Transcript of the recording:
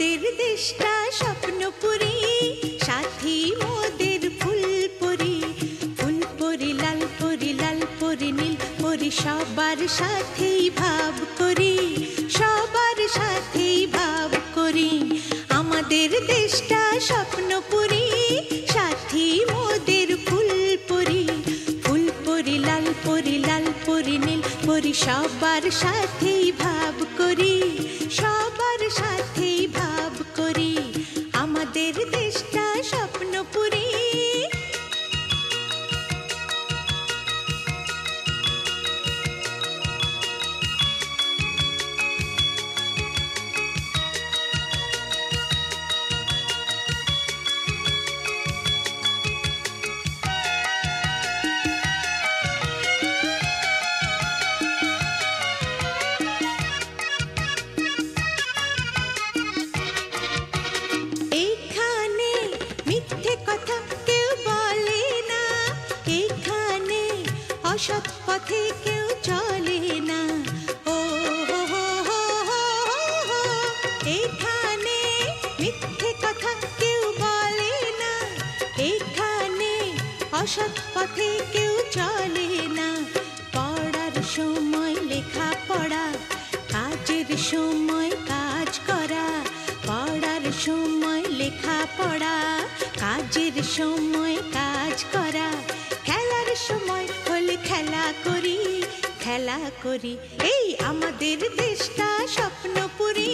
দেশটা স্বপ্নপুরী, সাথী মোদের ফুলপুরি। ফুলপুরি লাল পরি লাল পরি নীল পরি সবার সাথেই ভাব করি, সবার সাথেই ভাব করি। আমাদের দেশটা স্বপ্নপুরী, সাথী মোদের ফুলপুরি। ফুলপুরি লাল পরি লাল পরি নীল পরি সবার সাথেই ভাব অসৎ পথে কেউ চলে না ও। এখানে মিথ্যে কথা কেউ বলে না এখানে অসৎ পথে কেউ চলে না পড়ার সময় লেখা পড়া কাজের সময় কাজ করা, পড়ার সময় লেখা পড়া কাজের সময় কাজ করা খেলা করি। এই আমাদের দেশটা স্বপ্নপুরী।